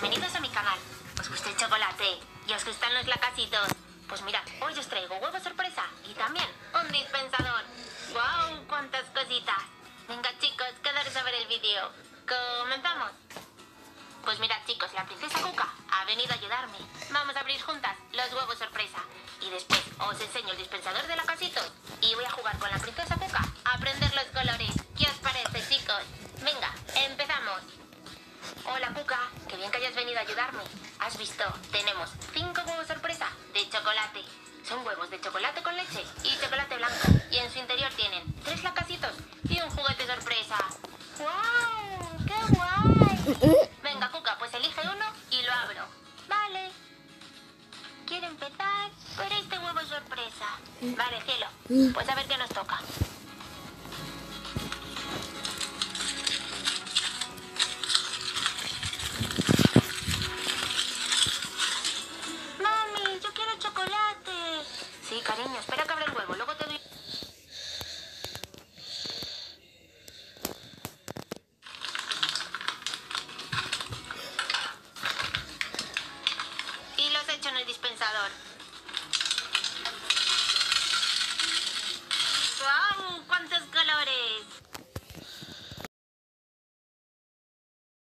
Bienvenidos a mi canal. ¿Os gusta el chocolate? ¿Y os gustan los lacasitos. Pues mirad, hoy os traigo huevo sorpresa y también un dispensador. ¡Wow! ¡Cuántas cositas! Venga chicos, quedaros a ver el vídeo. ¡Comenzamos! Pues mirad chicos, la princesa Cuca ha venido a ayudarme. Vamos a abrir juntas los huevos sorpresa. Y después os enseño el dispensador de lacacitos. Hola Cuca, qué bien que hayas venido a ayudarme. ¿Has visto? Tenemos cinco huevos sorpresa de chocolate. Son huevos de chocolate con leche y chocolate blanco. Y en su interior tienen tres lacasitos y un juguete sorpresa. ¡Guau! ¡Qué guay! Venga Cuca, pues elige uno y lo abro. Vale. Quiero empezar por este huevo sorpresa. Vale, cielo. Pues a ver qué nos toca. Cariño, espera que abra el huevo, luego te doy... Y los echo en el dispensador.